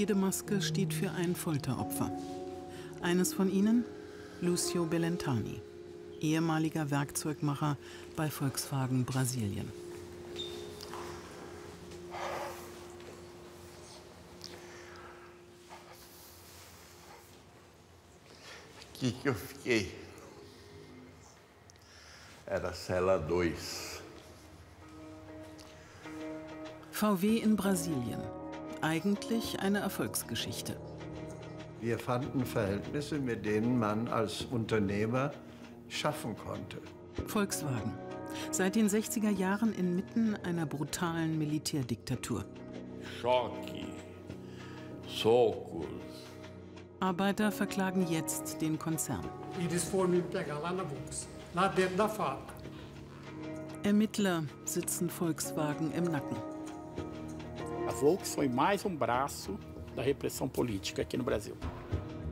Jede Maske steht für ein Folteropfer. Eines von ihnen, Lucio Bellentani, ehemaliger Werkzeugmacher bei Volkswagen Brasilien. que, que eu fiquei? Era cela 2. VW in Brasilien. Eigentlich eine Erfolgsgeschichte. Wir fanden Verhältnisse, mit denen man als Unternehmer schaffen konnte. Volkswagen. Seit den 60er Jahren inmitten einer brutalen Militärdiktatur. Choque, socos, Arbeiter verklagen jetzt den Konzern. Ermittler sitzen Volkswagen im Nacken. A Volks foi mais um braço da repressão política aqui no Brasil.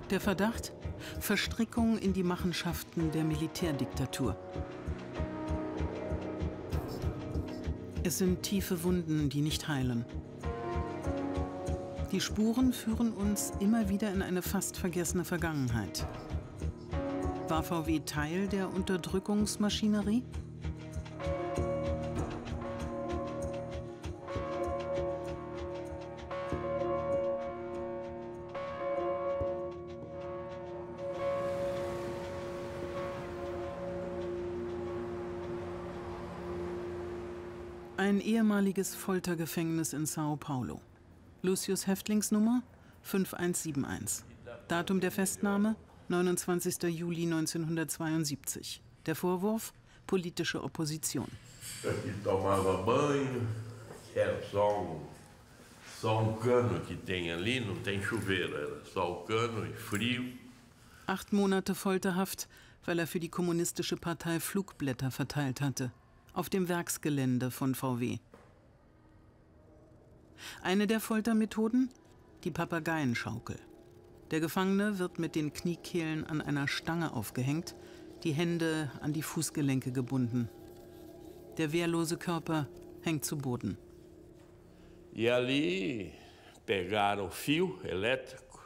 Der Verdacht? Verstrickung in die Machenschaften der Militärdiktatur. Es sind tiefe Wunden, die nicht heilen. Die Spuren führen uns immer wieder in eine fast vergessene Vergangenheit. War VW Teil der Unterdrückungsmaschinerie? Ehemaliges Foltergefängnis in Sao Paulo. Lucius Häftlingsnummer 5171. Datum der Festnahme 29. Juli 1972. Der Vorwurf politische Opposition. Aqui tomava banho, era só um, só um cano que tem ali, não tem chuveiro, era só o cano e frio. Acht Monate Folterhaft, weil er für die kommunistische Partei Flugblätter verteilt hatte. Auf dem Werksgelände von VW. Eine der Foltermethoden? Die Papageienschaukel. Der Gefangene wird mit den Kniekehlen an einer Stange aufgehängt, die Hände an die Fußgelenke gebunden. Der wehrlose Körper hängt zu Boden. E ali pegaram fio elétrico,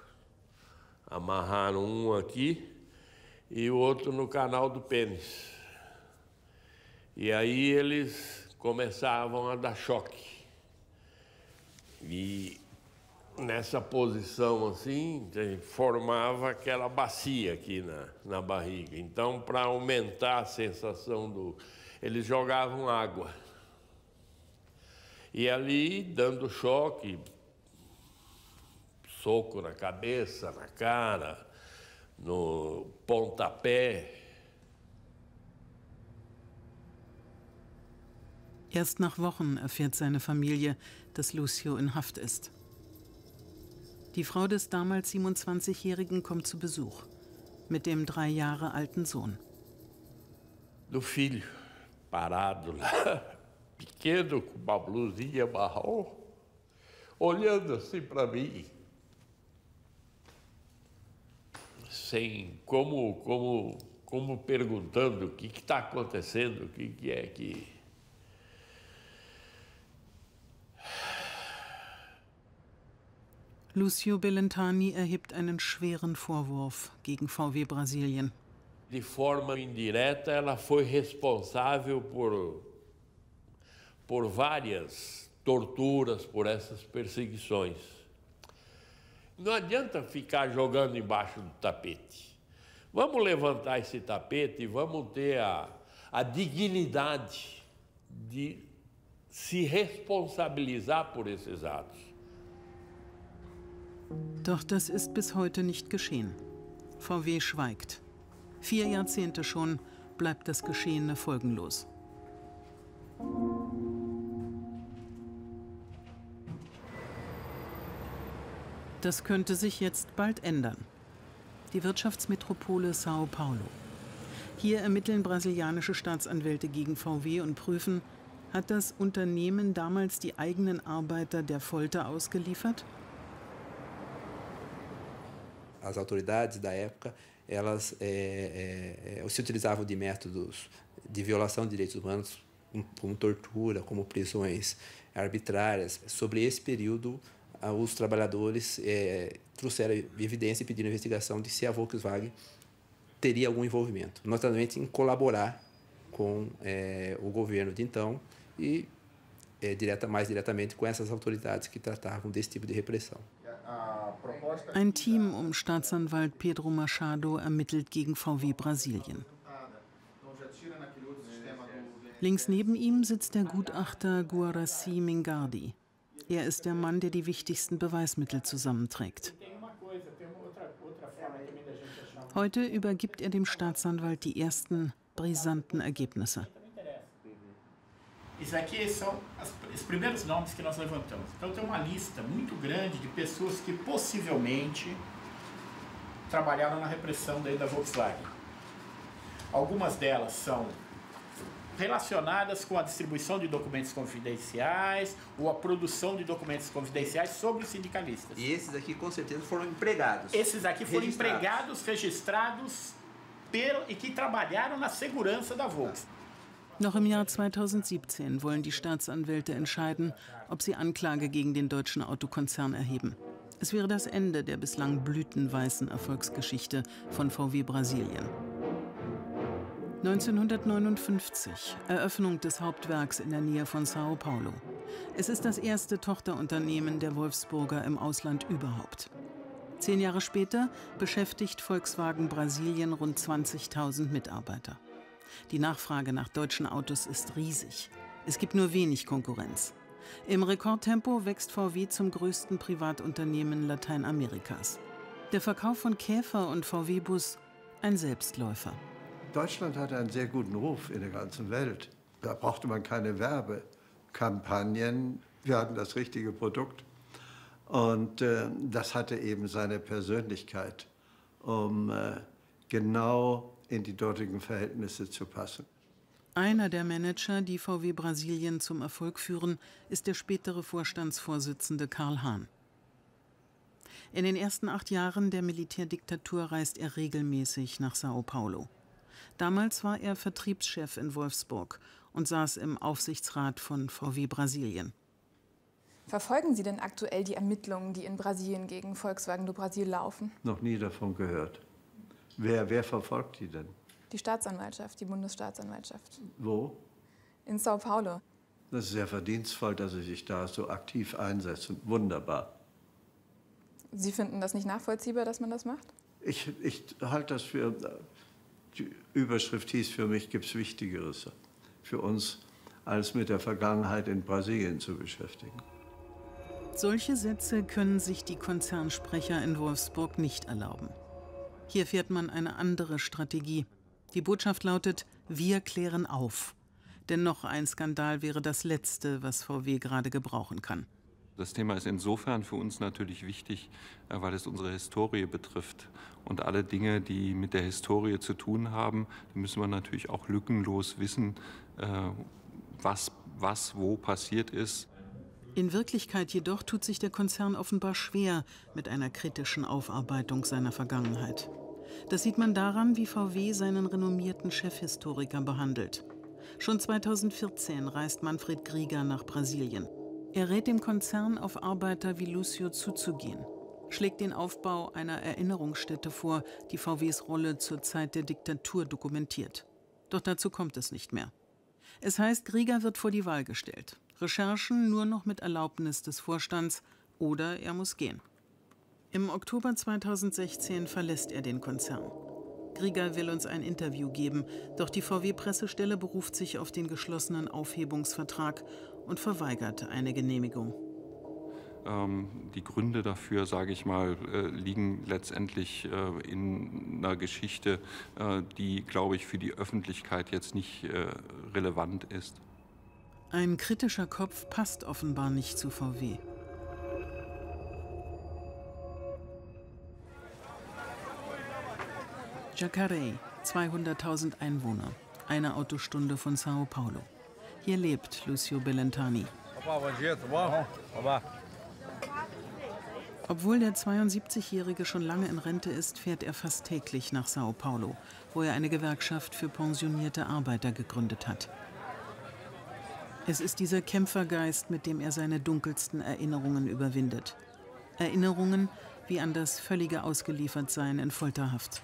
amarraram um aqui e o outro no canal do pênis. E aí eles começavam a dar choque. E nessa posição assim, formava aquela bacia aqui na, na barriga. Então, para aumentar a sensação do. Eles jogavam água. E ali, dando choque, soco na cabeça, na cara, no pontapé. Erst nach Wochen erfährt seine Familie, dass Lucio in Haft ist. Die Frau des damals 27-Jährigen kommt zu Besuch mit dem drei Jahre alten Sohn. Do filho, parado lá, pequeno, com uma blusinha marrom, olhando assim para mim. Sem, como, como, como perguntando o que está acontecendo, o que, que é que. Lucio Bellentani erhebt einen schweren Vorwurf gegen VW Brasilien. De forma indireta, ela foi responsável por, por várias torturas, por essas perseguições. Não adianta ficar jogando embaixo do tapete. Vamos levantar esse tapete e vamos ter a, a dignidade de se responsabilizar por esses atos. Doch das ist bis heute nicht geschehen. VW schweigt. Vier Jahrzehnte schon bleibt das Geschehene folgenlos. Das könnte sich jetzt bald ändern. Die Wirtschaftsmetropole Sao Paulo. Hier ermitteln brasilianische Staatsanwälte gegen VW und prüfen, hat das Unternehmen damals die eigenen Arbeiter der Folter ausgeliefert? As autoridades da época elas é, é, se utilizavam de métodos de violação de direitos humanos como tortura, como prisões arbitrárias. Sobre esse período, os trabalhadores é, trouxeram evidência e pediram investigação de se a Volkswagen teria algum envolvimento, notadamente em colaborar com é, o governo de então e é, direta, mais diretamente com essas autoridades que tratavam desse tipo de repressão. Ein Team um Staatsanwalt Pedro Machado ermittelt gegen VW Brasilien. Links neben ihm sitzt der Gutachter Guaraci Mingardi. Er ist der Mann, der die wichtigsten Beweismittel zusammenträgt. Heute übergibt er dem Staatsanwalt die ersten brisanten Ergebnisse. Isso aqui são as, os primeiros nomes que nós levantamos. Então tem uma lista muito grande de pessoas que possivelmente trabalharam na repressão daí da Volkswagen. Algumas delas são relacionadas com a distribuição de documentos confidenciais ou a produção de documentos confidenciais sobre os sindicalistas. E esses aqui com certeza foram empregados. Esses aqui foram registrados. empregados, registrados pelo, e que trabalharam na segurança da Volkswagen. Noch im Jahr 2017 wollen die Staatsanwälte entscheiden, ob sie Anklage gegen den deutschen Autokonzern erheben. Es wäre das Ende der bislang blütenweißen Erfolgsgeschichte von VW Brasilien. 1959, Eröffnung des Hauptwerks in der Nähe von Sao Paulo. Es ist das erste Tochterunternehmen der Wolfsburger im Ausland überhaupt. Zehn Jahre später beschäftigt Volkswagen Brasilien rund 20.000 Mitarbeiter. Die Nachfrage nach deutschen Autos ist riesig. Es gibt nur wenig Konkurrenz. Im Rekordtempo wächst VW zum größten Privatunternehmen Lateinamerikas. Der Verkauf von Käfer und VW-Bus ein Selbstläufer. Deutschland hatte einen sehr guten Ruf in der ganzen Welt. Da brauchte man keine Werbekampagnen. Wir hatten das richtige Produkt. Und äh, das hatte eben seine Persönlichkeit, um äh, genau in die dortigen Verhältnisse zu passen. Einer der Manager, die VW Brasilien zum Erfolg führen, ist der spätere Vorstandsvorsitzende Karl Hahn. In den ersten acht Jahren der Militärdiktatur reist er regelmäßig nach Sao Paulo. Damals war er Vertriebschef in Wolfsburg und saß im Aufsichtsrat von VW Brasilien. Verfolgen Sie denn aktuell die Ermittlungen, die in Brasilien gegen Volkswagen do Brasil laufen? Noch nie davon gehört. Wer, wer verfolgt die denn? Die Staatsanwaltschaft, die Bundesstaatsanwaltschaft. Wo? In Sao Paulo. Das ist sehr verdienstvoll, dass Sie sich da so aktiv einsetzen. Wunderbar. Sie finden das nicht nachvollziehbar, dass man das macht? Ich, ich halte das für die Überschrift hieß für mich, gibt es Wichtigeres für uns, als mit der Vergangenheit in Brasilien zu beschäftigen. Solche Sätze können sich die Konzernsprecher in Wolfsburg nicht erlauben. Hier fährt man eine andere Strategie. Die Botschaft lautet, wir klären auf. Denn noch ein Skandal wäre das Letzte, was VW gerade gebrauchen kann. Das Thema ist insofern für uns natürlich wichtig, äh, weil es unsere Historie betrifft. Und alle Dinge, die mit der Historie zu tun haben, müssen wir natürlich auch lückenlos wissen, äh, was, was wo passiert ist. In Wirklichkeit jedoch tut sich der Konzern offenbar schwer mit einer kritischen Aufarbeitung seiner Vergangenheit. Das sieht man daran, wie VW seinen renommierten Chefhistoriker behandelt. Schon 2014 reist Manfred Grieger nach Brasilien. Er rät dem Konzern, auf Arbeiter wie Lucio zuzugehen, schlägt den Aufbau einer Erinnerungsstätte vor, die VWs Rolle zur Zeit der Diktatur dokumentiert. Doch dazu kommt es nicht mehr. Es heißt, Grieger wird vor die Wahl gestellt. Recherchen nur noch mit Erlaubnis des Vorstands oder er muss gehen. Im Oktober 2016 verlässt er den Konzern. Grieger will uns ein Interview geben, doch die VW-Pressestelle beruft sich auf den geschlossenen Aufhebungsvertrag und verweigert eine Genehmigung. Ähm, die Gründe dafür, sage ich mal, äh, liegen letztendlich äh, in einer Geschichte, äh, die, glaube ich, für die Öffentlichkeit jetzt nicht relevant ist. Ein kritischer Kopf passt offenbar nicht zu VW. Jacaré, 200.000 Einwohner, eine Autostunde von Sao Paulo. Hier lebt Lucio Bellentani. Obwohl der 72-Jährige schon lange in Rente ist, fährt er fast täglich nach Sao Paulo, wo er eine Gewerkschaft für pensionierte Arbeiter gegründet hat. Es ist dieser Kämpfergeist, mit dem er seine dunkelsten Erinnerungen überwindet. Erinnerungen wie an das völlige Ausgeliefertsein in Folterhaft.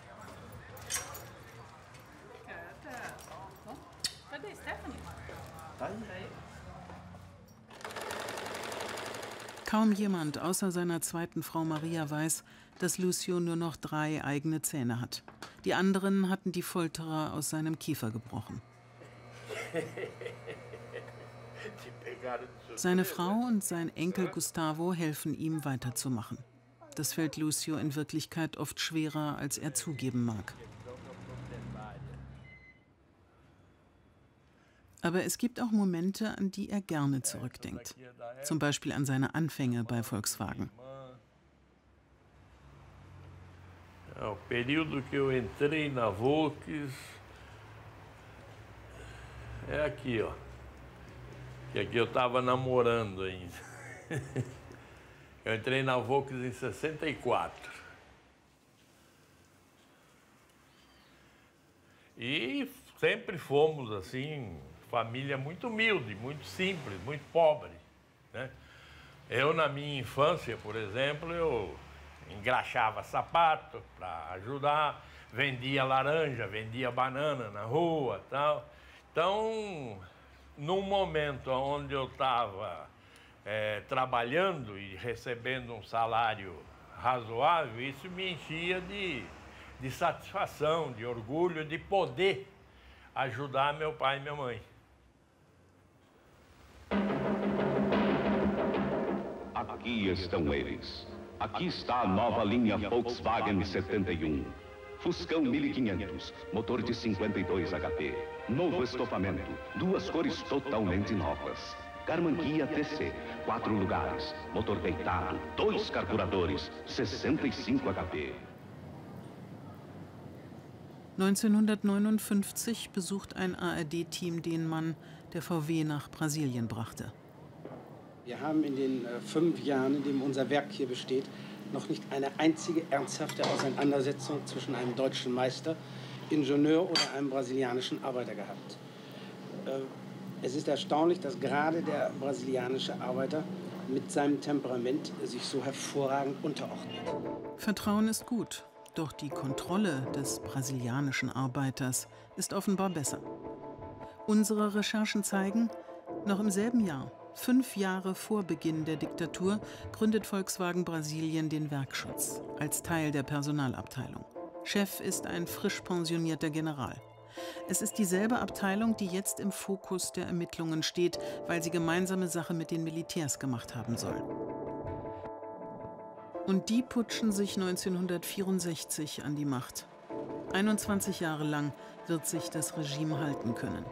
Kaum jemand außer seiner zweiten Frau Maria weiß, dass Lucio nur noch drei eigene Zähne hat. Die anderen hatten die Folterer aus seinem Kiefer gebrochen. Seine Frau und sein Enkel Gustavo helfen ihm weiterzumachen. Das fällt Lucio in Wirklichkeit oft schwerer, als er zugeben mag. Aber es gibt auch Momente, an die er gerne zurückdenkt. Zum Beispiel an seine Anfänge bei Volkswagen. O período que eu entrei na Volks é aqui, ó. Que aqui estava namorando ainda. Eu entrei na Volks em 64. E sempre fomos assim, família muito humilde, muito simples, muito pobre. Né? Eu, na minha infância, por exemplo, eu engraxava sapato para ajudar, vendia laranja, vendia banana na rua tal. Então, num momento onde eu estava é, trabalhando e recebendo um salário razoável, isso me enchia de, de satisfação, de orgulho, de poder ajudar meu pai e minha mãe. Aqui estão eles. Aqui está a nova linha Volkswagen 71. Fuscão 1500, motor de 52 HP. Novo estofamento, duas cores totalmente novas. Carmanguia TC, quatro lugares, motor deitado, dois carburadores, 65 HP. 1959 besucht ein ARD-Team den Mann, der VW nach Brasilien brachte. Wir haben in den äh, fünf Jahren, in denen unser Werk hier besteht, noch nicht eine einzige ernsthafte Auseinandersetzung zwischen einem deutschen Meister, Ingenieur oder einem brasilianischen Arbeiter gehabt. Äh, es ist erstaunlich, dass gerade der brasilianische Arbeiter mit seinem Temperament sich so hervorragend unterordnet. Vertrauen ist gut, doch die Kontrolle des brasilianischen Arbeiters ist offenbar besser. Unsere Recherchen zeigen, noch im selben Jahr Fünf Jahre vor Beginn der Diktatur gründet Volkswagen Brasilien den Werkschutz als Teil der Personalabteilung. Chef ist ein frisch pensionierter General. Es ist dieselbe Abteilung, die jetzt im Fokus der Ermittlungen steht, weil sie gemeinsame Sache mit den Militärs gemacht haben soll. Und die putschen sich 1964 an die Macht. 21 Jahre lang wird sich das Regime halten können.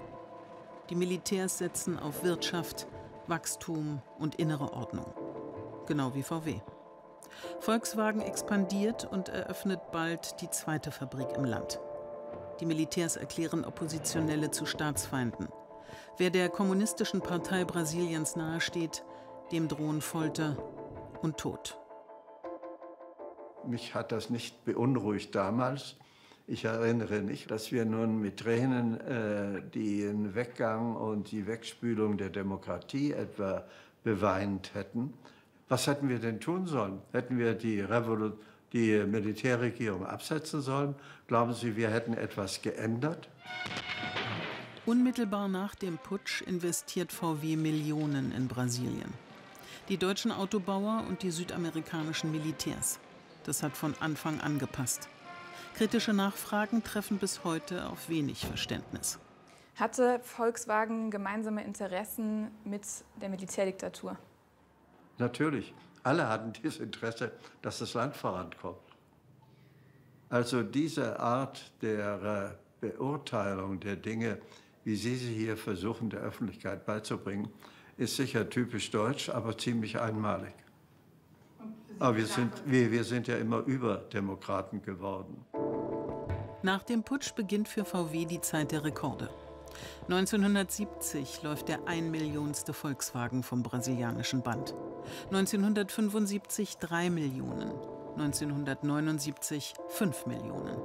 Die Militärs setzen auf Wirtschaft, Wachstum und innere Ordnung. Genau wie VW. Volkswagen expandiert und eröffnet bald die zweite Fabrik im Land. Die Militärs erklären Oppositionelle zu Staatsfeinden. Wer der Kommunistischen Partei Brasiliens nahesteht, dem drohen Folter und Tod. Mich hat das nicht beunruhigt damals. Ich erinnere nicht, dass wir nun mit Tränen äh, den Weggang und die Wegspülung der Demokratie etwa beweint hätten. Was hätten wir denn tun sollen? Hätten wir die, Revolu die Militärregierung absetzen sollen? Glauben Sie, wir hätten etwas geändert? Unmittelbar nach dem Putsch investiert VW Millionen in Brasilien. Die deutschen Autobauer und die südamerikanischen Militärs. Das hat von Anfang an gepasst. Kritische Nachfragen treffen bis heute auf wenig Verständnis. Hatte Volkswagen gemeinsame Interessen mit der Militärdiktatur? Natürlich. Alle hatten dieses Interesse, dass das Land vorankommt. Also diese Art der äh, Beurteilung der Dinge, wie Sie sie hier versuchen, der Öffentlichkeit beizubringen, ist sicher typisch deutsch, aber ziemlich einmalig. Aber wir sind, wir, wir sind ja immer Überdemokraten geworden. Nach dem Putsch beginnt für VW die Zeit der Rekorde. 1970 läuft der ein Millionste Volkswagen vom brasilianischen Band. 1975 3 Millionen. 1979 5 Millionen.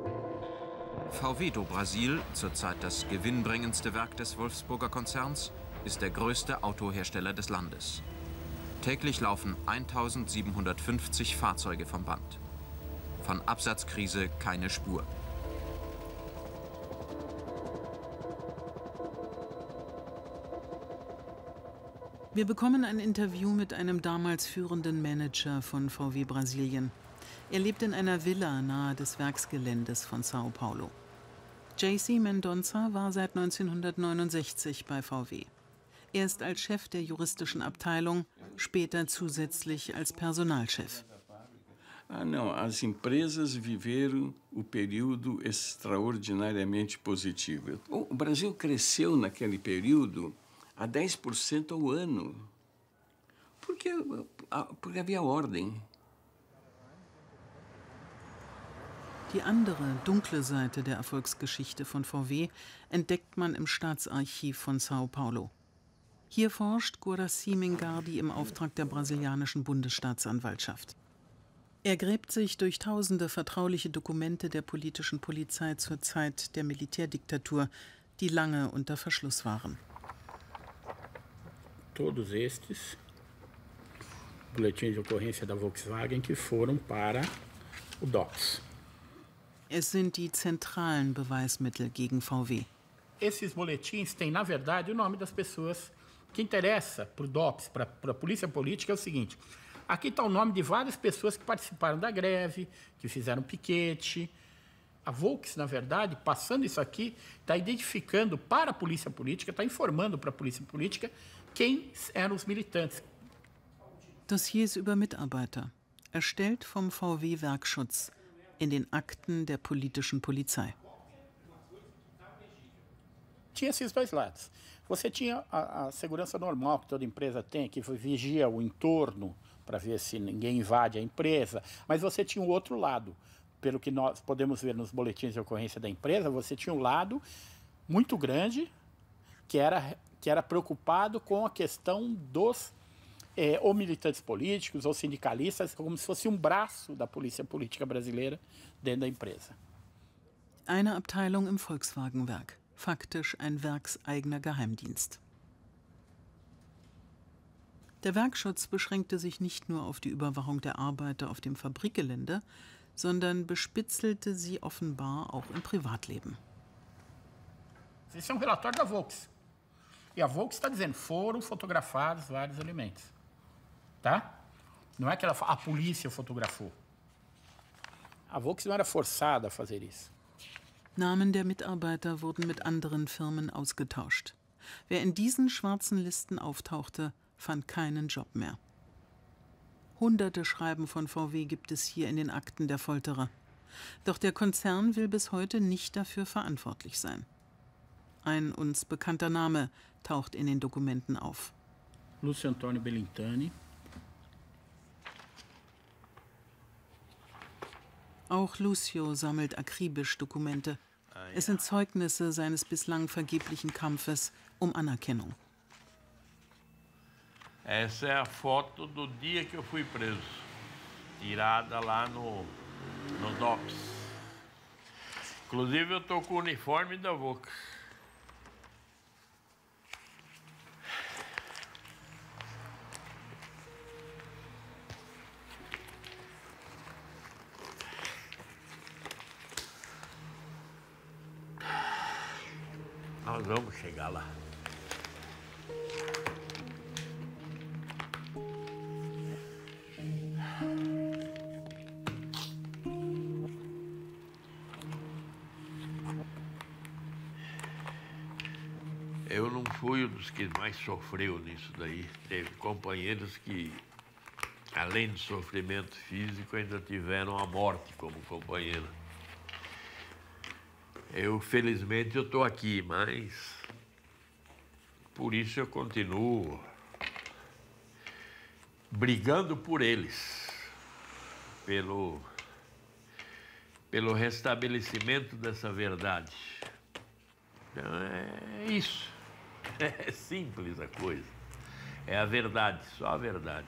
VW do Brasil, zurzeit das gewinnbringendste Werk des Wolfsburger Konzerns, ist der größte Autohersteller des Landes. Täglich laufen 1750 Fahrzeuge vom Band. Von Absatzkrise keine Spur. Wir bekommen ein Interview mit einem damals führenden Manager von VW Brasilien. Er lebt in einer Villa nahe des Werksgeländes von Sao Paulo. JC Mendonça war seit 1969 bei VW. Er ist als Chef der juristischen Abteilung, später zusätzlich als Personalchef. Ah, não, as empresas viveram o período extraordinariamente positivo. O Brasil cresceu naquele período a 10% ao ano. Porque, porque havia ordem. Die andere, dunkle Seite der Erfolgsgeschichte von VW entdeckt man im Staatsarchiv von Sao Paulo. Hier forscht Guraci Mingardi im Auftrag der brasilianischen Bundesstaatsanwaltschaft. Er gräbt sich durch tausende vertrauliche Dokumente der politischen Polizei zur Zeit der Militärdiktatur, die lange unter Verschluss waren. Todos estes boletins de ocorrência da Volkswagen que foram para o DOPS. Es sind die zentralen Beweismittel gegen VW. Esses boletins têm, na verdade, o nome das pessoas. O que interessa para o DOPS, para a polícia política, é o seguinte: aqui está o nome de várias pessoas que participaram da greve, que fizeram piquete. A Volks, na verdade, passando isso aqui, está identificando para a polícia política, está informando para a polícia política quem eram os militantes. Dossiers über Mitarbeiter, erstellt vom VW Werkschutz in den Akten der politischen Polizei. Tinha esses dois lados. Você tinha a, a segurança normal que toda empresa tem, que vigia o entorno para ver se ninguém invade a empresa, mas você tinha o outro lado. Pelo que nós podemos ver nos boletins de ocorrência da empresa, você tinha um lado muito grande que era, que era preocupado com a questão dos é, ou militantes políticos ou sindicalistas, como se fosse um braço da polícia política brasileira dentro da empresa. Eine Abteilung im Volkswagenwerk, faktisch ein werkseigener Geheimdienst. Der Werkschutz beschränkte sich nicht nur auf die Überwachung der Arbeiter auf dem Fabrikgelände, sondern bespitzelte sie offenbar auch im Privatleben. Esse é um relatório da Volks. E a Volks está dizendo, foram fotografados vários elementos. Tá? Não é que ela, a polícia fotografou. A Volks não era forçada a fazer isso. Namen der Mitarbeiter wurden mit anderen Firmen ausgetauscht. Wer in diesen schwarzen Listen auftauchte, fand keinen Job mehr. Hunderte Schreiben von VW gibt es hier in den Akten der Folterer. Doch der Konzern will bis heute nicht dafür verantwortlich sein. Ein uns bekannter Name taucht in den Dokumenten auf. Lúcio Antônio Belintani. Auch Lucio sammelt akribisch Dokumente. Es sind Zeugnisse seines bislang vergeblichen Kampfes um Anerkennung. Essa é a foto do dia que eu fui preso, tirada lá no, DOPS. Inclusive eu tô com o uniforme da. Nós vamos chegar lá. Eu não fui um dos que mais sofreu nisso daí. Teve companheiros que, além de sofrimento físico, ainda tiveram a morte como companheiro. Eu, felizmente, eu estou aqui, mas por isso eu continuo brigando por eles, pelo, pelo restabelecimento dessa verdade. Então, é isso. É simples a coisa. É a verdade, só a verdade.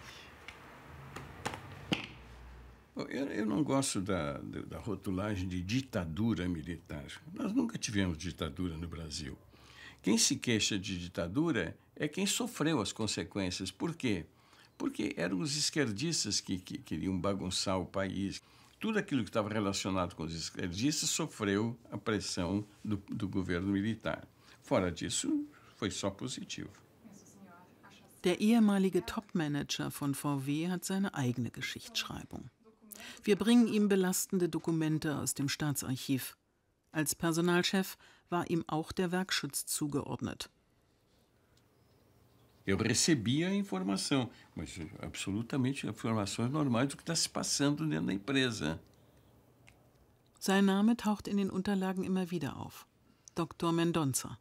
Eu, eu não gosto da, da rotulagem de ditadura militar. Nós nunca tivemos ditadura no Brasil. Quem se queixa de ditadura é quem sofreu as consequências. Por quê? porque eram os esquerdistas que, que queriam bagunçar o país. Tudo aquilo que estava relacionado com os esquerdistas sofreu a pressão do, do governo militar. Fora disso, foi só positivo. Der ehemalige Topmanager von VW hat seine eigene Geschichtsschreibung. Wir bringen ihm belastende Dokumente aus dem Staatsarchiv. Als Personalchef war ihm auch der Werkschutz zugeordnet. Eu recebia a informação, mas absolutamente informações normais do que está se passando dentro da empresa. Sein Name taucht in den Unterlagen immer wieder auf. Dr. Mendonça.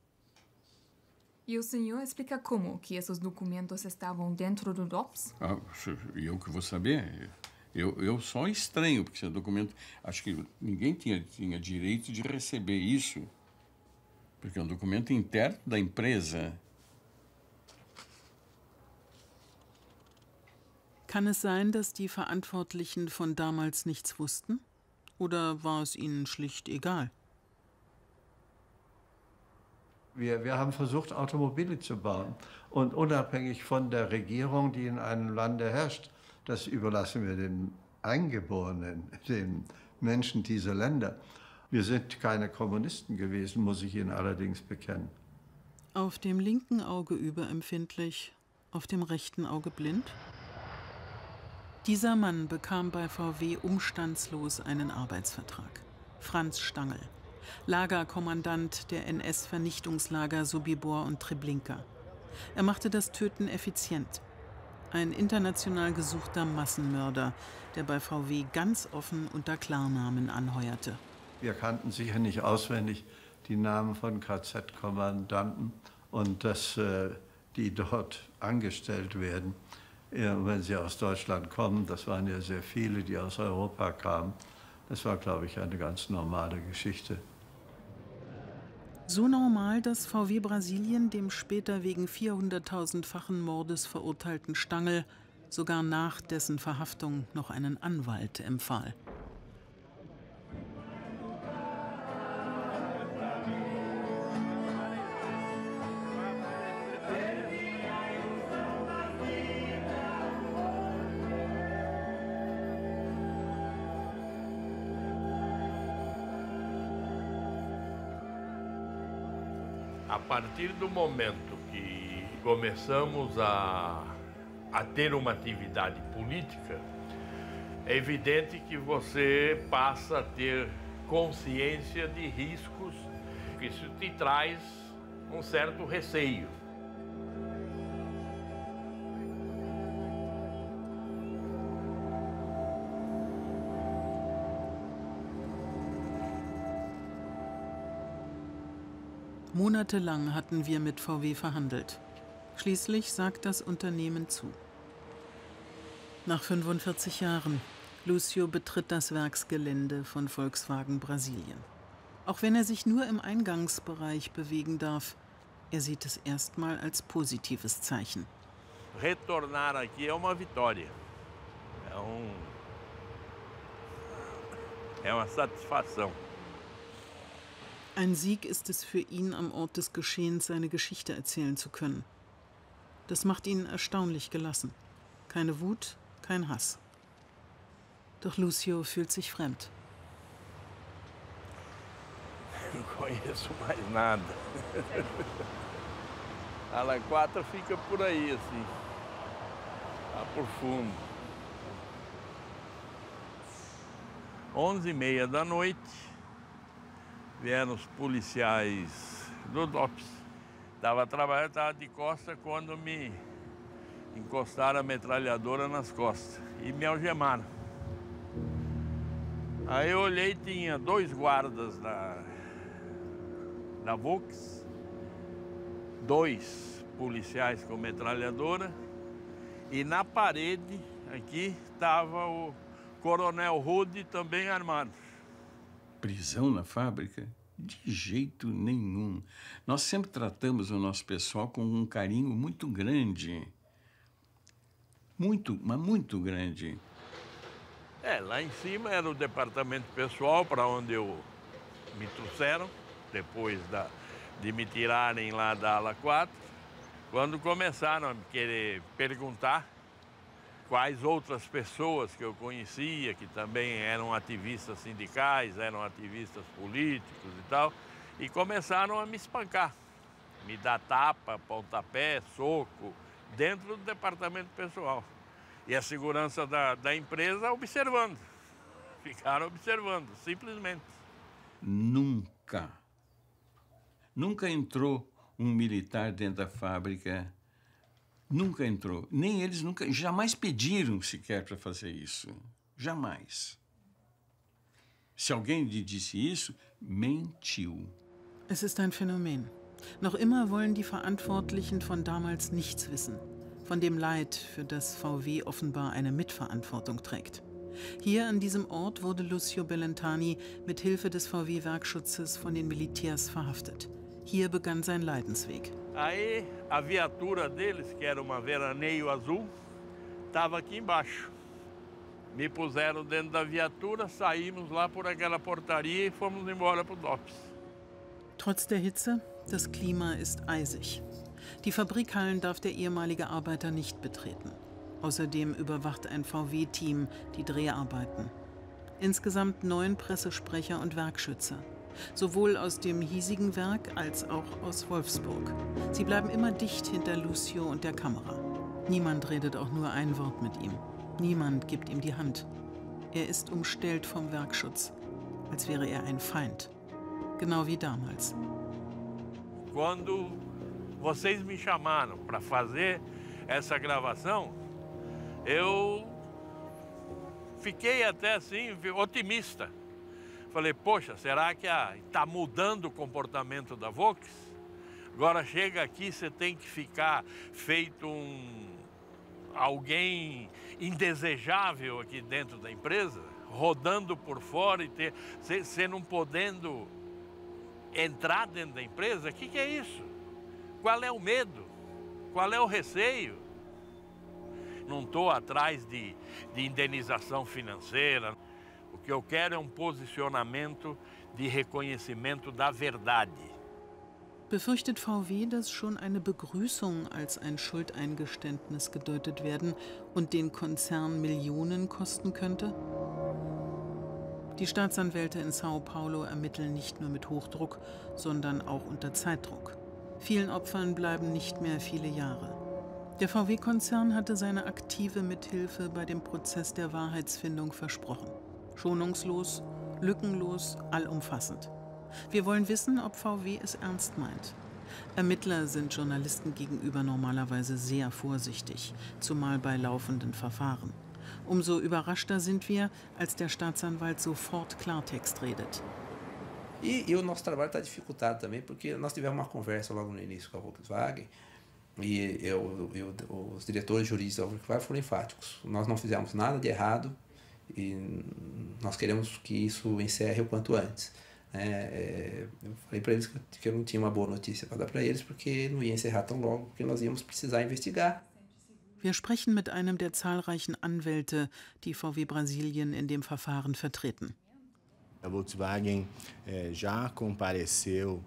E o senhor explica como que esses documentos estavam dentro do DOPS? Ah, eu que vou saber. Eu, eu só estranho, porque esse documento. Acho que ninguém tinha, tinha direito de receber isso, porque é um documento interno da empresa. Kann es sein, dass die Verantwortlichen von damals nichts wussten? Oder war es ihnen schlicht egal? Wir, wir haben versucht, Automobile zu bauen. Und unabhängig von der Regierung, die in einem Lande herrscht, das überlassen wir den Eingeborenen, den Menschen dieser Länder. Wir sind keine Kommunisten gewesen, muss ich Ihnen allerdings bekennen. Auf dem linken Auge überempfindlich, auf dem rechten Auge blind? Dieser Mann bekam bei VW umstandslos einen Arbeitsvertrag. Franz Stangl, Lagerkommandant der NS-Vernichtungslager Sobibor und Treblinka. Er machte das Töten effizient. Ein international gesuchter Massenmörder, der bei VW ganz offen unter Klarnamen anheuerte. Wir kannten sicher nicht auswendig die Namen von KZ-Kommandanten und dass äh, die dort angestellt werden, ja, wenn sie aus Deutschland kommen. Das waren ja sehr viele, die aus Europa kamen. Das war, glaube ich, eine ganz normale Geschichte. So normal, dass VW Brasilien dem später wegen 400.000-fachen Mordes verurteilten Stangl sogar nach dessen Verhaftung noch einen Anwalt empfahl. Partir do momento que começamos a, a ter uma atividade política, é evidente que você passa a ter consciência de riscos, isso te traz um certo receio. Monatelang hatten wir mit VW verhandelt. Schließlich sagt das Unternehmen zu. Nach 45 Jahren, Lucio betritt das Werksgelände von Volkswagen Brasilien. Auch wenn er sich nur im Eingangsbereich bewegen darf, er sieht es erstmal als positives Zeichen. Retornar aqui é uma vitória. É, um... é uma satisfação. Ein Sieg ist es für ihn, am Ort des Geschehens seine Geschichte erzählen zu können. Das macht ihn erstaunlich gelassen. Keine Wut, kein Hass. Doch Lucio fühlt sich fremd. Não conheço mais nada. A Laquata fica por aí, assim, por fundo. Onze e meia da noite, vieram os policiais do DOPS. Estava trabalhando, estava de costa quando me encostaram a metralhadora nas costas e me algemaram. Aí eu olhei tinha dois guardas da, da Vox, dois policiais com metralhadora e na parede aqui estava o coronel Rude também armado. Prisão na fábrica? De jeito nenhum. Nós sempre tratamos o nosso pessoal com um carinho muito grande. Muito, mas muito grande. É, lá em cima era o departamento pessoal para onde eu me trouxeram, depois da, de me tirarem lá da ala 4. Quando começaram a me querer perguntar quais outras pessoas que eu conhecia, que também eram ativistas sindicais, eram ativistas políticos e tal, e começaram a me espancar, me dar tapa, pontapé, soco, dentro do departamento pessoal. E a segurança da, da empresa observando. Ficaram observando, simplesmente. Nunca, nunca entrou um militar dentro da fábrica. Nunca entrou. Nem eles nunca, jamais pediram sequer para fazer isso. Jamais. Se alguém lhe disse isso, mentiu. Es ist ein Phänomen. Noch immer wollen die Verantwortlichen von damals nichts wissen. Von dem Leid, für das VW offenbar eine Mitverantwortung trägt. Hier an diesem Ort wurde Lucio Bellentani mit Hilfe des VW-Werkschutzes von den Militärs verhaftet. Hier begann sein Leidensweg. Aí a viatura deles, que era uma veraneio azul, estava aqui embaixo. Me puseram dentro da viatura, saímos lá por aquela portaria e fomos embora para o DOPS. Trotz der Hitze, das Klima ist eisig. Die Fabrikhallen darf der ehemalige Arbeiter nicht betreten. Außerdem überwacht ein VW-Team die Dreharbeiten. Insgesamt neun Pressesprecher und Werkschützer. Sowohl aus dem hiesigen Werk als auch aus Wolfsburg. Sie bleiben immer dicht hinter Lucio und der Kamera. Niemand redet auch nur ein Wort mit ihm. Niemand gibt ihm die Hand. Er ist umstellt vom Werkschutz, als wäre er ein Feind. Genau wie damals. Quando vocês me chamaram para fazer essa gravação, eu fiquei até assim otimista. Falei, poxa, será que está mudando o comportamento da Vox? Agora chega aqui, você tem que ficar feito um alguém indesejável aqui dentro da empresa, rodando por fora e ter, você não podendo entrar dentro da empresa. O que, que é isso? Qual é o medo? Qual é o receio? Não estou atrás de, de indenização financeira. Que eu quero é um posicionamento de reconhecimento da verdade. Befürchtet VW, dass schon eine Begrüßung als ein Schuldeingeständnis gedeutet werden und den Konzern Millionen kosten könnte? Die Staatsanwälte in Sao Paulo ermitteln nicht nur mit Hochdruck, sondern auch unter Zeitdruck. Vielen Opfern bleiben nicht mehr viele Jahre. Der VW-Konzern hatte seine aktive Mithilfe bei dem Prozess der Wahrheitsfindung versprochen. Schonungslos, lückenlos, allumfassend. Wir wollen wissen, ob VW es ernst meint. Ermittler sind Journalisten gegenüber normalerweise sehr vorsichtig, zumal bei laufenden Verfahren. Umso überraschter sind wir, als der Staatsanwalt sofort Klartext redet. E, e o nosso trabalho está dificultado também, porque nós tivemos uma conversa logo no início com a Volkswagen e eu, eu, os diretores jurídicos da Volkswagen foram enfáticos. Nós não fizemos nada de errado e nós queremos que isso encerre o quanto antes. É, eu falei para eles que eu não tinha uma boa notícia para dar para eles, porque não ia encerrar tão logo, porque nós íamos precisar investigar. Wir sprechen mit einem der zahlreichen Anwälte, die VW Brasilien in dem Verfahren vertreten. A Volkswagen eh, já compareceu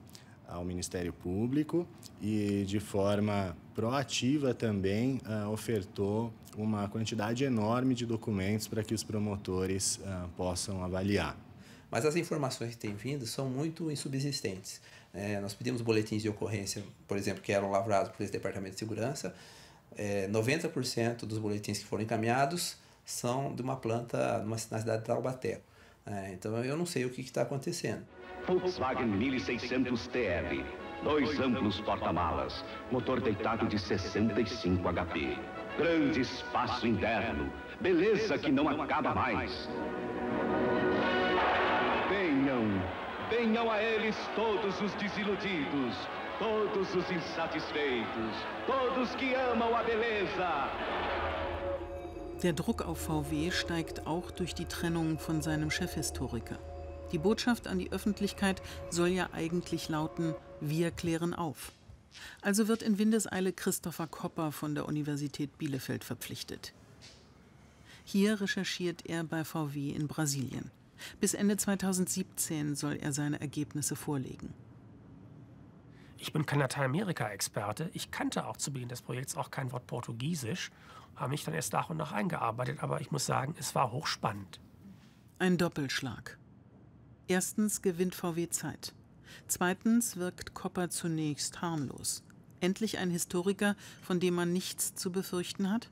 ao Ministério Público e, de forma proativa também, uh, ofertou uma quantidade enorme de documentos para que os promotores uh, possam avaliar. Mas as informações que têm vindo são muito insubsistentes. É, nós pedimos boletins de ocorrência, por exemplo, que eram lavrados por esse Departamento de Segurança. É, 90% dos boletins que foram encaminhados são de uma planta numa, na cidade de Taubaté. É, então eu não sei o que está acontecendo. Volkswagen 1600 TR. Dois amplos porta-malas. Motor deitado de 65 HP. Grande espaço interno. Beleza que não acaba mais. Venham, venham a eles todos os desiludidos, todos os insatisfeitos, todos que amam a beleza. Der Druck auf VW steigt auch durch die Trennung von seinem Chefhistoriker. Die Botschaft an die Öffentlichkeit soll ja eigentlich lauten, wir klären auf. Also wird in Windeseile Christopher Kopper von der Universität Bielefeld verpflichtet. Hier recherchiert er bei VW in Brasilien. Bis Ende 2017 soll er seine Ergebnisse vorlegen. Ich bin kein Lateinamerika-Experte. Ich kannte auch zu Beginn des Projekts auch kein Wort Portugiesisch, habe mich dann erst nach und nach eingearbeitet, aber ich muss sagen, es war hochspannend. Ein Doppelschlag. Erstens gewinnt VW Zeit. Zweitens wirkt Kopper zunächst harmlos. Endlich ein Historiker, von dem man nichts zu befürchten hat?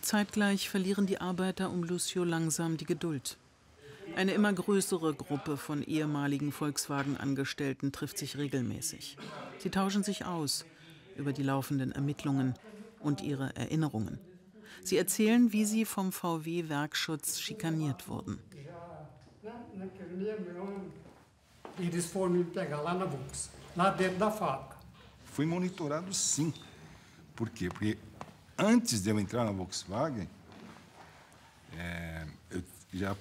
Zeitgleich verlieren die Arbeiter um Lucio langsam die Geduld. Eine immer größere Gruppe von ehemaligen Volkswagen-Angestellten trifft sich regelmäßig. Sie tauschen sich aus über die laufenden Ermittlungen und ihre Erinnerungen. Sie erzählen, wie sie vom VW-Werkschutz schikaniert wurden. Eles foram me pegar lá na Vux, lá dentro da fábrica. Fui monitorado sim. Por quê? Porque antes de eu entrar na Volkswagen, é, eu, já,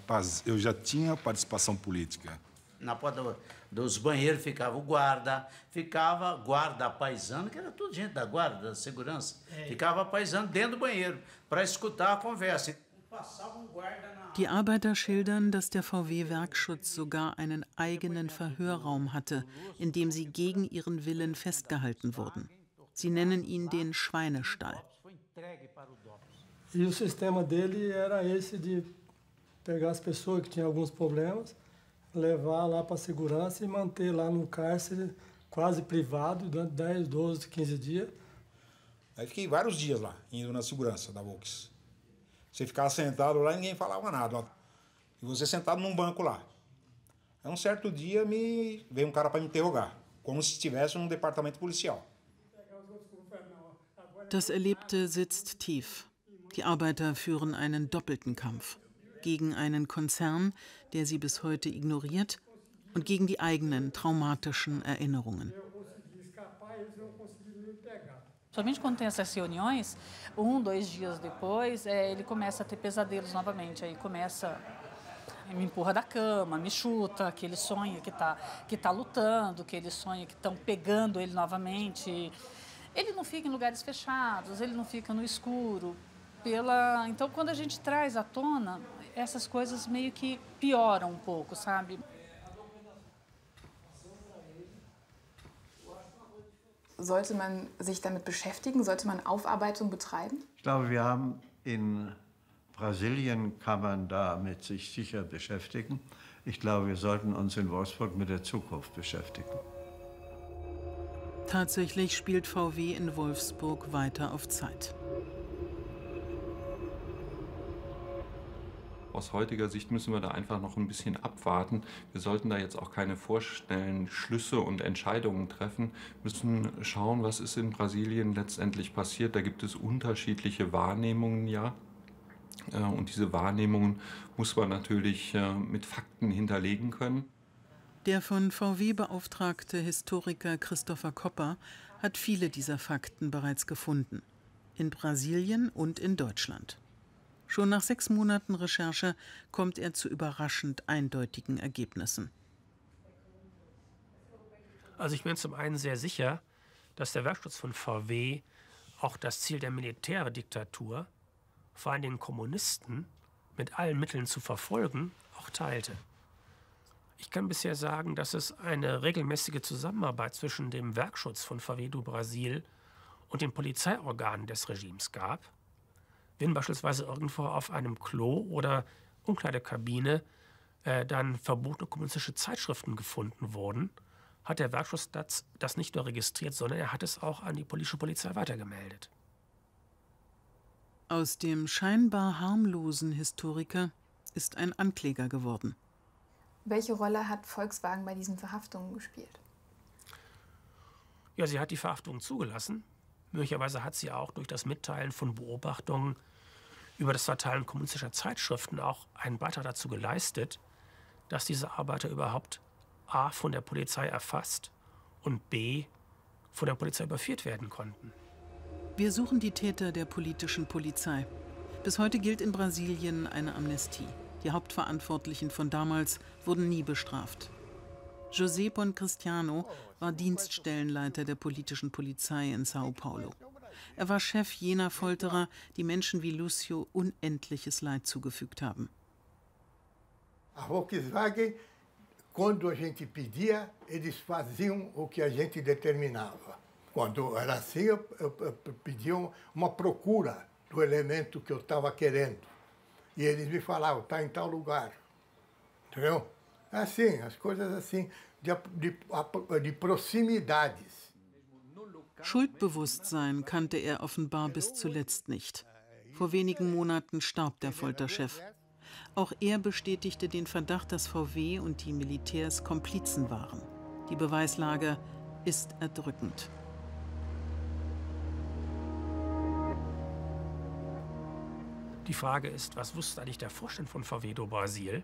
eu já tinha participação política. Na porta dos banheiros ficava o guarda, ficava guarda paisano, que era tudo gente da guarda, da segurança. É. Ficava paisano dentro do banheiro para escutar a conversa. Die Arbeiter schildern, dass der VW-Werkschutz sogar einen eigenen Verhörraum hatte, in dem sie gegen ihren Willen festgehalten wurden. Sie nennen ihn den Schweinestall. E o sistema dele era esse de pegar as pessoas que tinham alguns problemas, levar lá para a segurança e manter lá no cárcere quase privado durante 10, 12, 15 dias. Aí fiquei vários dias lá, indo na segurança da Volks. Você ficava sentado lá e ninguém falava nada. E você sentado num banco lá. Aí um certo dia me veio um cara para me interrogar, como se estivesse num departamento policial. Das Erlebte sitzt tief. Die Arbeiter führen einen doppelten Kampf. Gegen einen Konzern, der sie bis heute ignoriert, und gegen die eigenen traumatischen Erinnerungen. Somente quando tem essas reuniões, um, dois dias depois, é, ele começa a ter pesadelos novamente. Aí começa, me empurra da cama, me chuta, que ele sonha que está que tá lutando, que ele sonha que estão pegando ele novamente. Ele não fica em lugares fechados, ele não fica no escuro. Pela... Então, quando a gente traz à tona, essas coisas meio que pioram um pouco, sabe? Sollte man sich damit beschäftigen? Sollte man Aufarbeitung betreiben? Ich glaube, wir haben in Brasilien kann man damit sich sicher beschäftigen. Ich glaube, wir sollten uns in Wolfsburg mit der Zukunft beschäftigen. Tatsächlich spielt VW in Wolfsburg weiter auf Zeit. Aus heutiger Sicht müssen wir da einfach noch ein bisschen abwarten. Wir sollten da jetzt auch keine vorstellen Schlüsse und Entscheidungen treffen, müssen schauen, was ist in Brasilien letztendlich passiert. Da gibt es unterschiedliche Wahrnehmungen ja. Äh, und diese Wahrnehmungen muss man natürlich äh, mit Fakten hinterlegen können. Der von VW beauftragte Historiker Christopher Kopper hat viele dieser Fakten bereits gefunden. In Brasilien und in Deutschland. Schon nach sechs Monaten Recherche kommt er zu überraschend eindeutigen Ergebnissen. Also ich bin zum einen sehr sicher, dass der Werkschutz von VW auch das Ziel der Militärdiktatur, vor allem den Kommunisten, mit allen Mitteln zu verfolgen, auch teilte. Ich kann bisher sagen, dass es eine regelmäßige Zusammenarbeit zwischen dem Werkschutz von VW do Brasil und den Polizeiorganen des Regimes gab wenn beispielsweise irgendwo auf einem Klo oder Umkleidekabine äh, dann verbotene kommunistische Zeitschriften gefunden wurden, hat der Werkschutz das, das nicht nur registriert, sondern er hat es auch an die politische Polizei weitergemeldet. Aus dem scheinbar harmlosen Historiker ist ein Ankläger geworden. Welche Rolle hat Volkswagen bei diesen Verhaftungen gespielt? Ja, sie hat die Verhaftung zugelassen. Möglicherweise hat sie auch durch das Mitteilen von Beobachtungen über das Verteilen kommunistischer Zeitschriften auch einen Beitrag dazu geleistet, dass diese Arbeiter überhaupt a. von der Polizei erfasst und b. von der Polizei überführt werden konnten. Wir suchen die Täter der politischen Polizei. Bis heute gilt in Brasilien eine Amnestie. Die Hauptverantwortlichen von damals wurden nie bestraft. José Boncristiano war Dienststellenleiter der politischen Polizei in Sao Paulo. Er war Chef jener Folterer, die Menschen wie Lucio unendliches Leid zugefügt haben. A Volkswagen quando a gente pedia, eles faziam o que a gente determinava. Quando era assim, eu, eu, eu pediam uma procura do elemento que eu estava querendo. E eles me falavam, está em tal lugar. Entendeu? Assim, as coisas assim, de, de, de proximidades. Schuldbewusstsein kannte er offenbar bis zuletzt nicht. Vor wenigen Monaten starb der Folterchef. Auch er bestätigte den Verdacht, dass VW und die Militärs Komplizen waren. Die Beweislage ist erdrückend. Die Frage ist, was wusste eigentlich der Vorstand von VW do Brasil?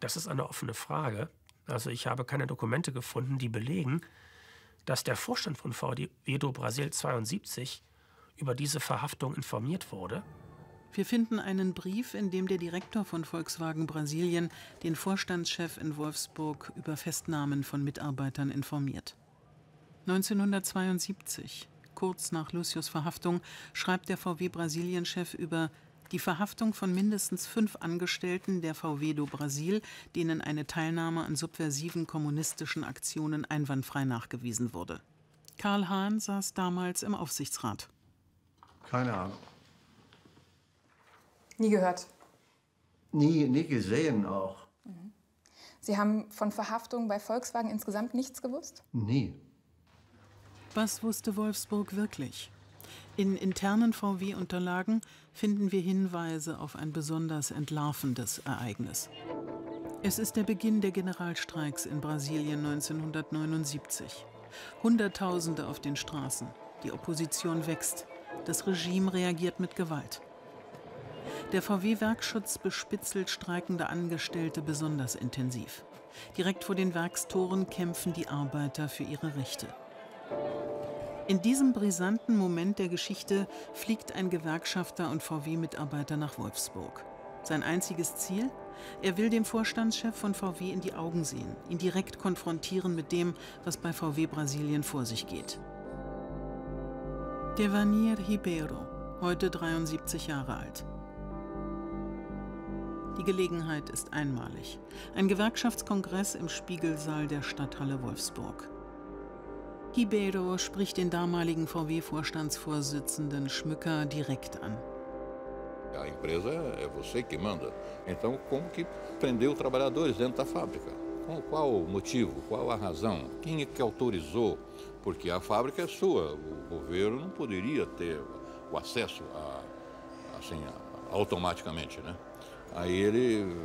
Das ist eine offene Frage. Also ich habe keine Dokumente gefunden, die belegen, dass der Vorstand von VW Brasil 72 über diese Verhaftung informiert wurde. Wir finden einen Brief, in dem der Direktor von Volkswagen Brasilien den Vorstandschef in Wolfsburg über Festnahmen von Mitarbeitern informiert. 1972, kurz nach Lucius Verhaftung, schreibt der VW Brasilien-Chef über die Verhaftung von mindestens fünf Angestellten der VW do Brasil, denen eine Teilnahme an subversiven kommunistischen Aktionen einwandfrei nachgewiesen wurde. Karl Hahn saß damals im Aufsichtsrat. Keine Ahnung. Nie gehört. Nie, nie gesehen auch. Sie haben von Verhaftungen bei Volkswagen insgesamt nichts gewusst? Nie. Was wusste Wolfsburg wirklich? In internen VW-Unterlagen finden wir Hinweise auf ein besonders entlarvendes Ereignis. Es ist der Beginn der Generalstreiks in Brasilien 1979. Hunderttausende auf den Straßen. Die Opposition wächst. Das Regime reagiert mit Gewalt. Der VW-Werkschutz bespitzelt streikende Angestellte besonders intensiv. Direkt vor den Werkstoren kämpfen die Arbeiter für ihre Rechte. In diesem brisanten Moment der Geschichte fliegt ein Gewerkschafter und VW-Mitarbeiter nach Wolfsburg. Sein einziges Ziel? Er will dem Vorstandschef von VW in die Augen sehen, ihn direkt konfrontieren mit dem, was bei VW Brasilien vor sich geht. Devanir Ribeiro, heute 73 Jahre alt. Die Gelegenheit ist einmalig. Ein Gewerkschaftskongress im Spiegelsaal der Stadthalle Wolfsburg. Ribeiro spricht den damaligen VW-Vorstandsvorsitzenden Schmücker direkt an. A empresa é você que manda. Então, como que prendeu trabalhadores dentro da fábrica? Com qual motivo? Qual a razão? Quem é que autorizou? Porque a fábrica é sua. O governo não poderia ter o acesso a, assim, automaticamente, né? Aí ele,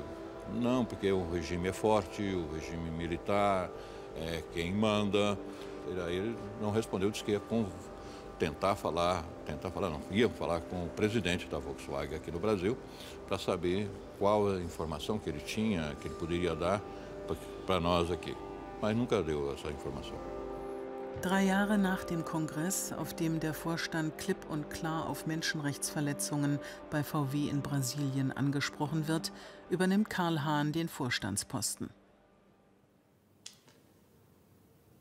não, porque o regime é forte, o regime militar é quem manda. Ele não respondeu, disse que ia tentar falar, tentar falar não, ia falar com o presidente da Volkswagen aqui no Brasil para saber qual a informação que ele tinha, que ele poderia dar para nós aqui. Mas nunca deu essa informação. Drei Jahre nach dem Kongress, auf dem der Vorstand klipp und klar auf Menschenrechtsverletzungen bei VW in Brasilien angesprochen wird, übernimmt Karl Hahn den Vorstandsposten.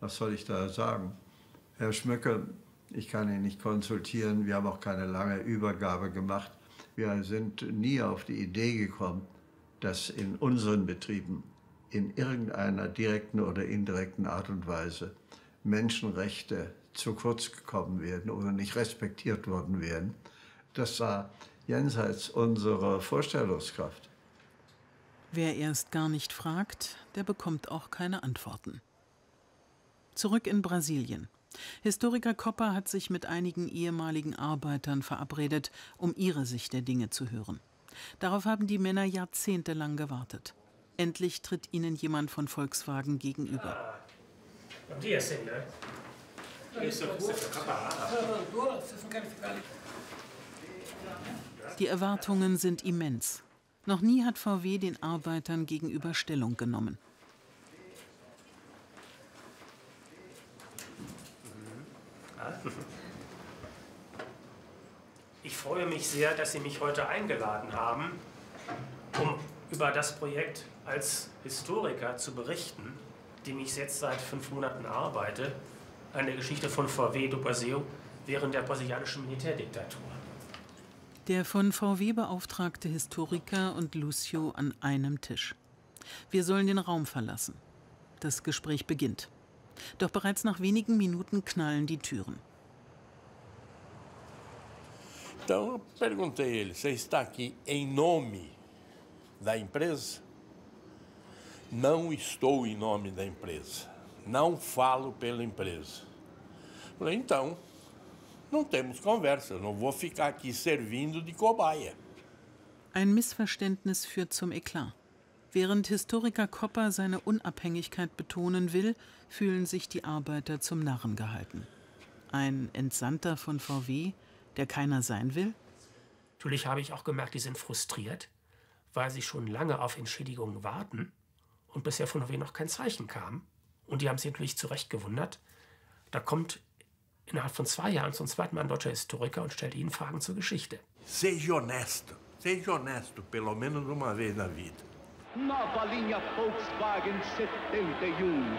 Was soll ich da sagen? Herr Schmöcker, ich kann ihn nicht konsultieren. Wir haben auch keine lange Übergabe gemacht. Wir sind nie auf die Idee gekommen, dass in unseren Betrieben in irgendeiner direkten oder indirekten Art und Weise Menschenrechte zu kurz gekommen werden oder nicht respektiert worden wären. Das war jenseits unserer Vorstellungskraft. Wer erst gar nicht fragt, der bekommt auch keine Antworten. Zurück in Brasilien. Historiker Kopper hat sich mit einigen ehemaligen Arbeitern verabredet, um ihre Sicht der Dinge zu hören. Darauf haben die Männer jahrzehntelang gewartet. Endlich tritt ihnen jemand von Volkswagen gegenüber. Die Erwartungen sind immens. Noch nie hat VW den Arbeitern gegenüber Stellung genommen. Ich freue mich sehr, dass Sie mich heute eingeladen haben, um über das Projekt als Historiker zu berichten, dem ich jetzt seit fünf Monaten arbeite, eine Geschichte von VW do Brasil während der brasilianischen Militärdiktatur. Der von VW beauftragte Historiker und Lucio an einem Tisch. Wir sollen den Raum verlassen. Das Gespräch beginnt. Doch bereits nach wenigen Minuten knallen die Türen. Então eu perguntei ele: você está aqui em nome da empresa? Não estou em nome da empresa. Não falo pela empresa. Falei: então, não temos conversa. Eu não vou ficar aqui servindo de cobaia. Ein Missverständnis führt zum Eklat. Während Historiker Kopper seine Unabhängigkeit betonen will, fühlen sich die Arbeiter zum Narren gehalten. Ein Entsandter von VW, der keiner sein will? Natürlich habe ich auch gemerkt, die sind frustriert, weil sie schon lange auf Entschädigungen warten und bisher von VW noch kein Zeichen kam. Und die haben sich natürlich zu Recht gewundert. Da kommt innerhalb von zwei Jahren zum zweiten Mal ein deutscher Historiker und stellt ihnen Fragen zur Geschichte. Seja honesto. Seja honesto, pelo menos uma vez na vida. Nova linha Volkswagen 71.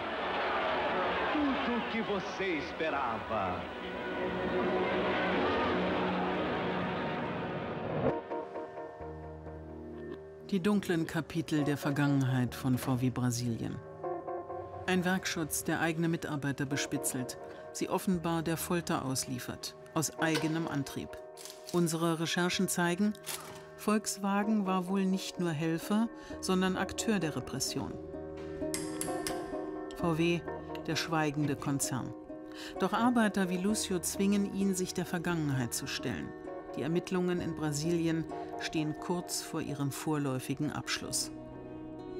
Tudo o que você esperava. Die dunklen Kapitel der Vergangenheit von VW Brasilien. Ein Werkschutz, der eigene Mitarbeiter bespitzelt, sie offenbar der Folter ausliefert, aus eigenem Antrieb. Unsere Recherchen zeigen, Volkswagen war wohl nicht nur Helfer, sondern Akteur der Repression. VW, der schweigende Konzern. Doch Arbeiter wie Lucio zwingen ihn, sich der Vergangenheit zu stellen. Die Ermittlungen in Brasilien stehen kurz vor ihrem vorläufigen Abschluss.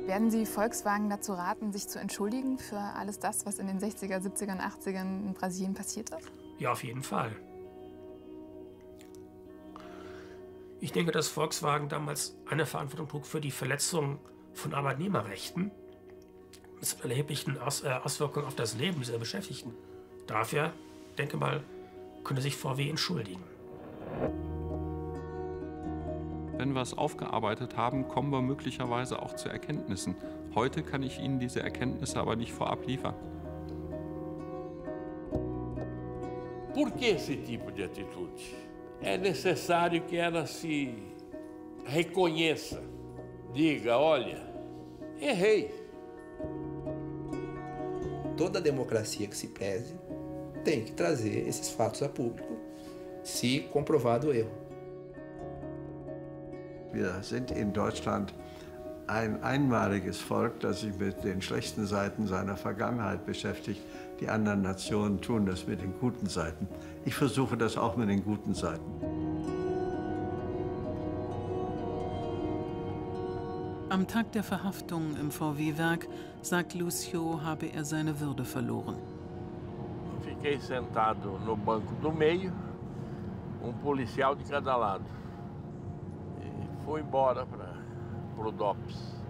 Werden Sie Volkswagen dazu raten, sich zu entschuldigen für alles das, was in den 60er, 70er und 80ern in Brasilien passiert ist? Ja, auf jeden Fall. Ich denke, dass Volkswagen damals eine Verantwortung trug für die Verletzung von Arbeitnehmerrechten mit erheblichen Aus, äh, Auswirkungen auf das Leben dieser Beschäftigten. Dafür, denke mal, könnte sich VW entschuldigen. Wenn wir es aufgearbeitet haben, kommen wir möglicherweise auch zu Erkenntnissen. Heute kann ich Ihnen diese Erkenntnisse aber nicht vorab liefern. Por que esse tipo de atitude? É necessário que ela se reconheça, diga: olha, errei. Toda democracia que se preze tem que trazer esses fatos a público, se comprovado o erro. Wir sind in Deutschland ein einmaliges Volk, das sich mit den schlechten Seiten seiner Vergangenheit beschäftigt. Die anderen Nationen tun das mit den guten Seiten. Ich versuche das auch mit den guten Seiten. Am Tag der Verhaftung im VW-Werk sagt Lucio, habe er seine Würde verloren. Fiquei sentado no banco do meio, um policial de cada lado. E fui embora para o DOPS.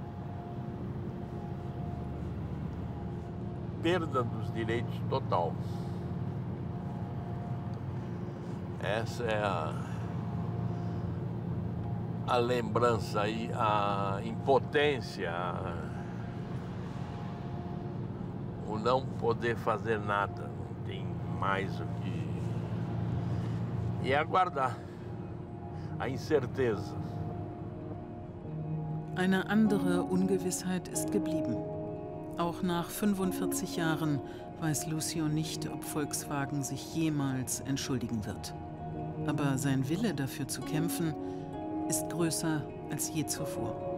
Perda dos direitos total. Essa é a, a lembrança e a impotência, a, o não poder fazer nada, não tem mais o que. E aguardar a incerteza. Eine andere Ungewissheit ist geblieben. Auch nach 45 Jahren weiß Lucio nicht, ob Volkswagen sich jemals entschuldigen wird. Aber sein Wille dafür zu kämpfen ist größer als je zuvor.